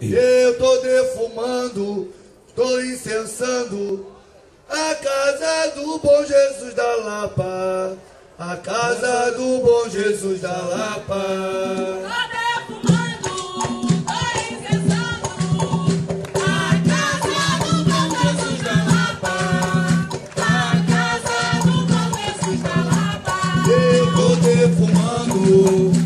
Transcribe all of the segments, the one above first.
Eu tô defumando, tô incensando a casa do bom Jesus da Lapa. A casa do bom Jesus da Lapa. Eu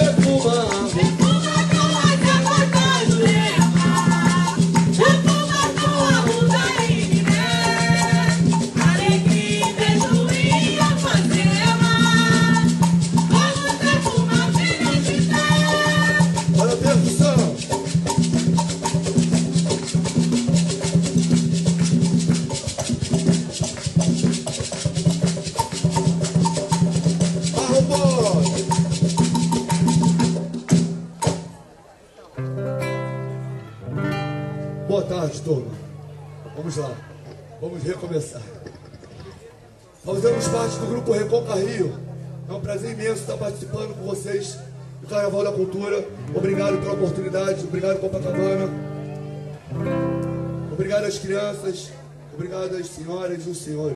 igné. Boa tarde, turma. Vamos lá. Vamos recomeçar. Fazemos parte do grupo Reconca Rio. É um prazer imenso estar participando com vocês do Carnaval da Cultura. Obrigado pela oportunidade. Obrigado, Copacabana. Obrigado às crianças. Obrigado às senhoras e os senhores.